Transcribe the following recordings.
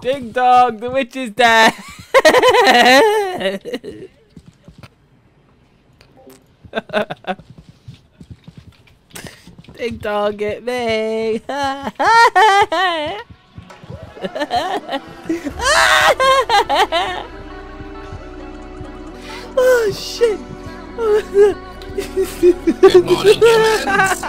Ding dong, the witch is dead. Ding dong, get me. oh shit. Good morning, humans.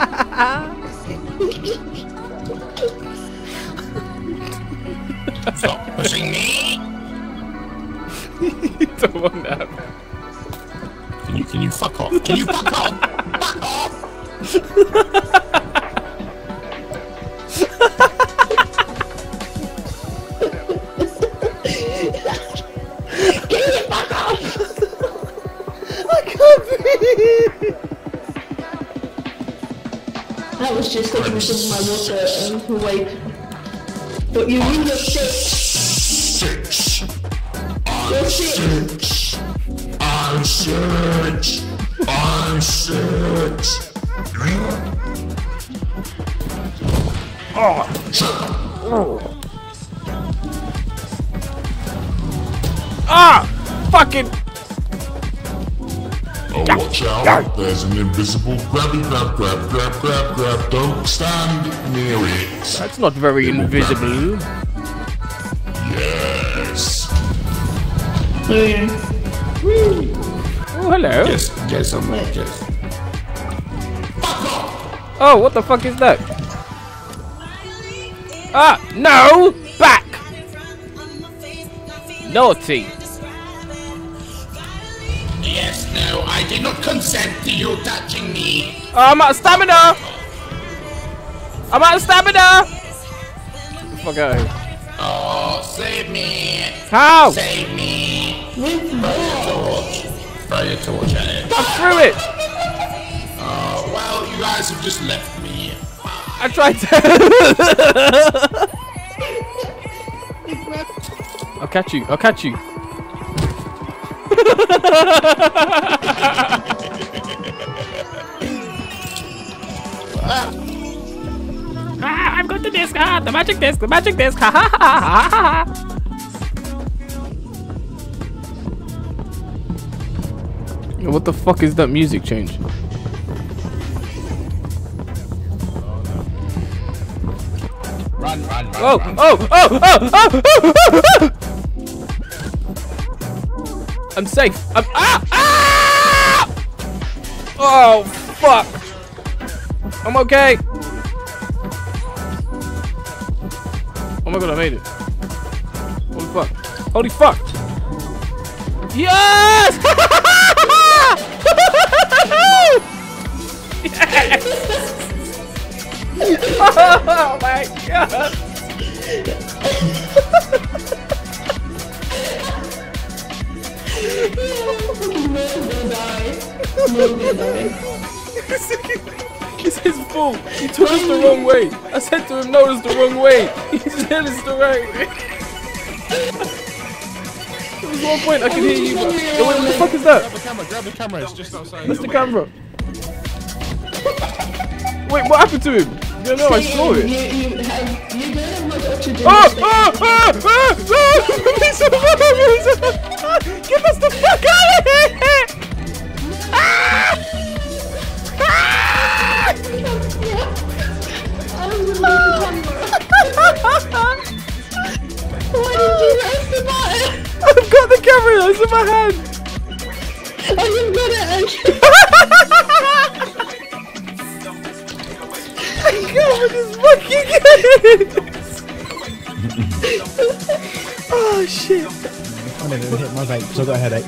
Stop pushing me. Don't want that. Can you can you fuck off? Can you fuck off? Fuck off. I can't breathe. That was just taking some of my water um, away. But you need shit. Six. Your shit. Six. I'm six. I'm six. Ah! Fucking. Oh, watch out. There's an invisible grabby grab grab grab grab grab. Don't stand near it. That's not very invisible. Yes. Oh, hello. Yes, yes, I'm yes. Oh, what the fuck is that? Ah, no! Back! Naughty. No, I did not consent to you touching me. Oh, I'm out of stamina! I'm out of stamina! Fuck out of here. Oh, save me. How? Save me. Throw your torch. Throw your torch at it. I threw it! Oh, well, you guys have just left me. I tried to. I'll catch you. I'll catch you. Ah, I've got the disc. Ah, the magic disc. The magic disc. Ha ha ha ha ha. ha. What the fuck is that music change? Run, run, run. Oh, run. oh, oh, oh, oh, oh, oh, oh. I'm safe. I'm ah, ah! Oh, fuck. I'm okay. Oh my god, I made it. Holy fuck. Holy fuck. Yes! yes! Oh my god! It's his fault. He took us the wrong way. I said to him, no, it's the wrong way. He said it's the right way. There was one point I could hear you. But... Yo, wait, what the fuck is that? Grab the camera, grab the camera, it's just outside. That's the camera. Wait, what happened to him? You know, I saw it. you, have, you don't have much oxygen. Oh, oh, oh, oh, Can't this fucking oh shit! I never hit my vape because I got a headache.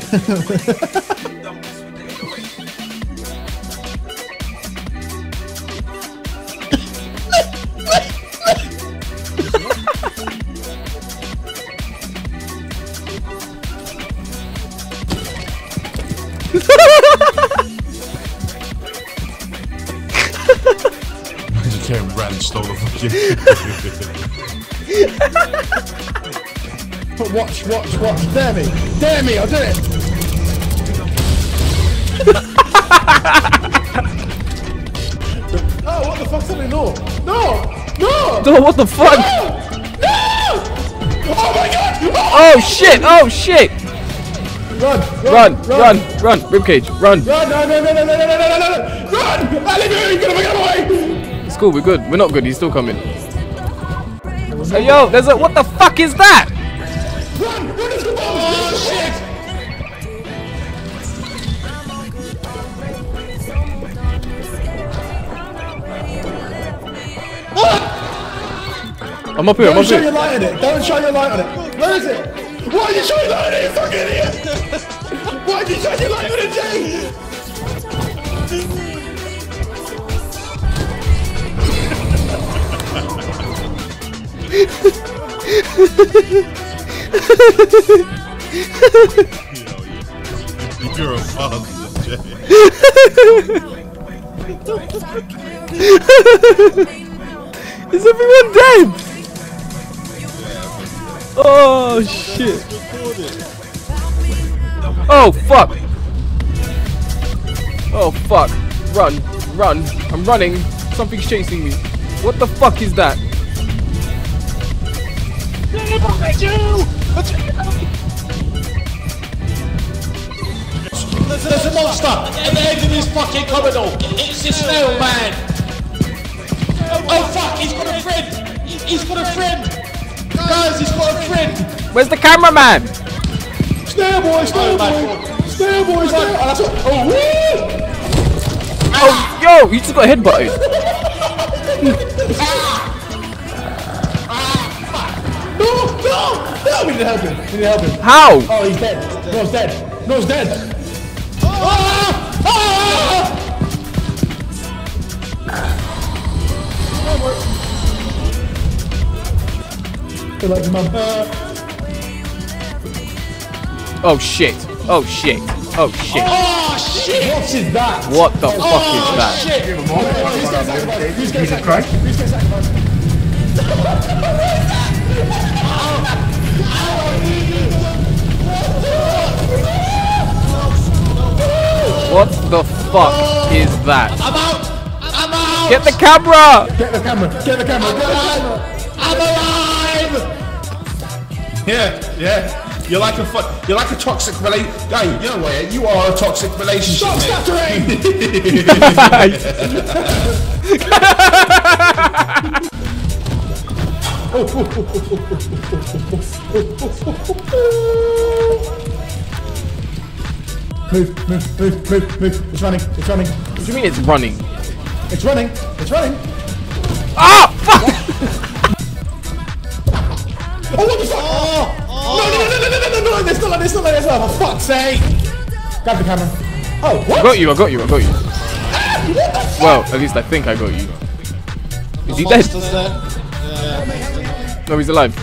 He But watch, watch, watch. Dare me. Dare me, I did it. oh, what the fuck's happening? No. No. No. Oh, what the fuck? No! Oh my god! Oh, oh. shit! Oh shit! Run! Run! Run! Run! Ribcage! Run! Run! No! No! No! No! No! No! No! No! No! Run! Ali, you're gonna get away! It's cool. We're good. We're not good. He's still coming. Hey yo! There's a what the fuck is that? Run! Run! It's the bomb! Oh shit! I'm up here. I'm Don't up shine your light on it! Don't shine your light on it! Where is it? Why did you shine your light on it, you fucking idiot? Why did you shine your light on it, Jay? You're a Jay. Is everyone dead? Oh shit! Oh fuck! Oh fuck! Run! Run! I'm running! Something's chasing me! What the fuck is that? There's, there's a monster at the end of this fucking corridor. It's the snail man. Oh fuck, he's got a friend. He's got a friend. Guys, he's got a friend. Where's the cameraman? Snail boy! Snail boy! Snail boy! Snail! Oh, that's oh, woo! Oh, yo! you just got headbutted! Ah! To help him! We need to help him! How? Oh, he's dead! No's dead! No's dead! Ah! Ah! Feel like your mum. Oh shit! Oh shit! Oh shit! Oh shit. What is that? What the fuck is that? Shit. Who's getting sacrificed? Who's What the fuck is that? I'm out. I'm out. Get the camera! Get the camera! Get the camera! Get the camera! I'm alive. Yeah, yeah. You're like a fu- you're like a toxic relation. Hey, you know what? You are a toxic relationship. Stop mate. stuttering! Move, move, move, move, move. It's running, it's running, What do you mean it's running? it's running, it's running. Ah! Fuck! Oh, what the fuck? Oh, no, no, no, no, no, no, no, no, it's not like this, not like this, oh, for fuck's sake. Grab the camera. Oh, I what? got you, I got you, I got you. What the fuck? Well, at least I think I got you. Is he dead? Monster's there. No, he's alive.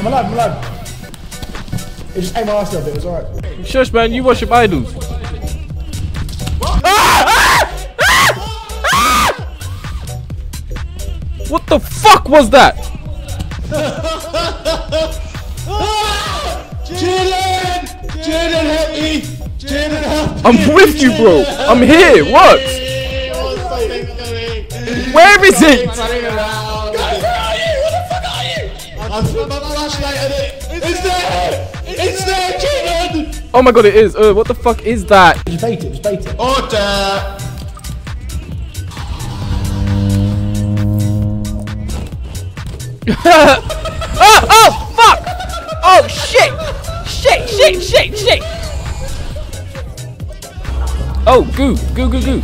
I'm alive, I'm alive. It just ate my ass a it was alright. Shush, man, you worship idols. What the fuck was that? Jaden. Jaden, help me. Jaden, help me. I'm with you, bro. I'm here. What? Where is it? Running. Where are you? What the fuck are you? I've put my flashlight at it. It's there. It's there, Jaden. Oh my god, it is. Uh, what the fuck is that? Just bait it, just bait it. Order. oh, oh, fuck! Oh, shit! Shit, shit, shit, shit! Oh, goo, goo, goo, goo.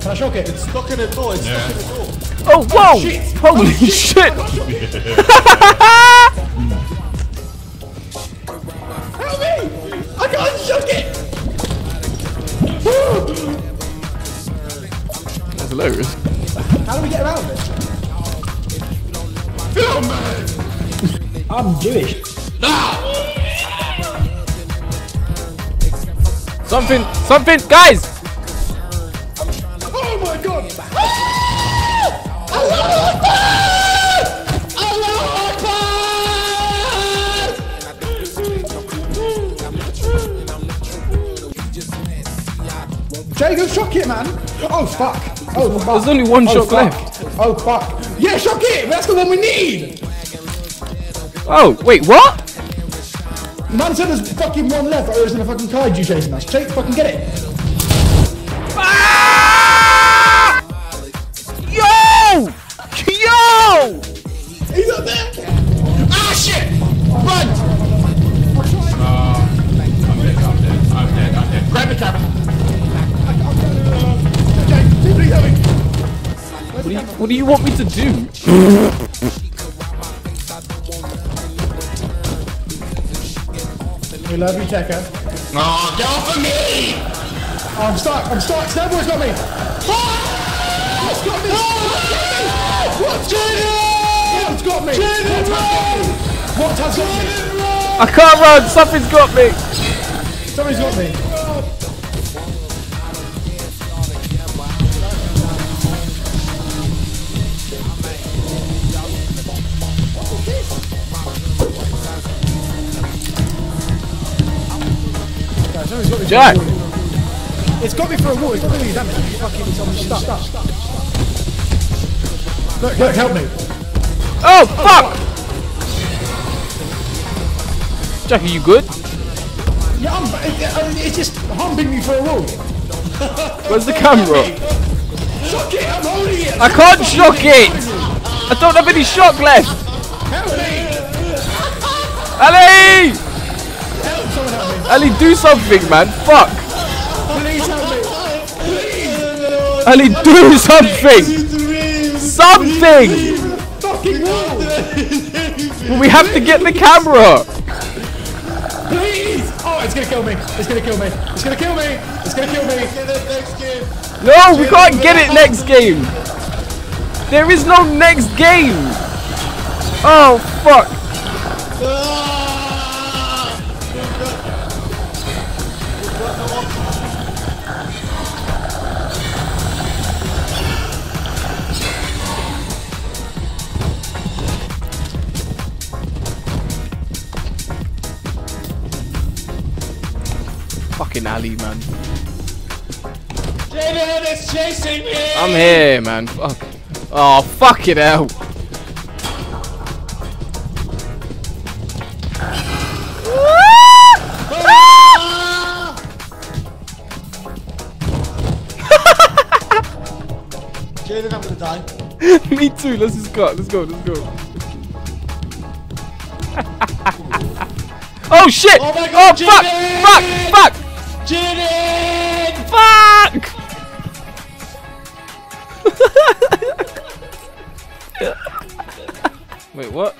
Can I shock it? It's Stuck in the door. It's stuck in the door. Oh, whoa! Holy shit! Help That's. How do we get around this? Film man. I'm Jewish. Something, something, guys! Oh my god! Jacob, shock it, man! Oh fuck! Oh fuck! There's only one oh, shock fuck. left. Oh fuck! Yeah, shock it! That's the one we need! Oh, wait, what? Man said there's fucking one left. I was in a fucking kaiju chasing us. Chase, fucking get it. Ah! Yo! Yo! He's up there. Ah, shit! Run! I'm dead, I'm dead, I'm dead, I'm dead. Grab the camera. What do you, what do you want me to do? We love you, Tekka. Oh, get off of me! Oh, I'm stuck. I'm stuck. Snowboard's got me. What's got me? What's got me? What's got me? What has got me? I can't run. Something's got me. Somebody's got me. Jack. It's got me for a wall. It's any damage. It's fucking, I'm stuck. Look, look, help me. Oh fuck! Jack, are you good? Yeah, I'm, it, I mean, it's just humping me for a wall. Where's the camera? Shock it, I'm holding it. I can't shock it. I don't have any shock left. Help me. Ali! Ali, do something, man. Fuck. Please help me. Please. Ali, do something. Something. Fucking wall. We have to get the camera. Please! Oh, it's gonna kill me. It's gonna kill me. It's gonna kill me. It's gonna kill me. Next. No, we can't get it next game. There is no next game. Oh fuck. Fucking Ali, man. Jaden is chasing me! I'm here, man. Fuck. Oh, fuck it hell. Jaden, I'm gonna die. Me too. Let's just go. Let's go. Let's go. oh shit! Oh my oh God, fuck! Jimmy! Fuck! Fuck! Fuck! Wait, what?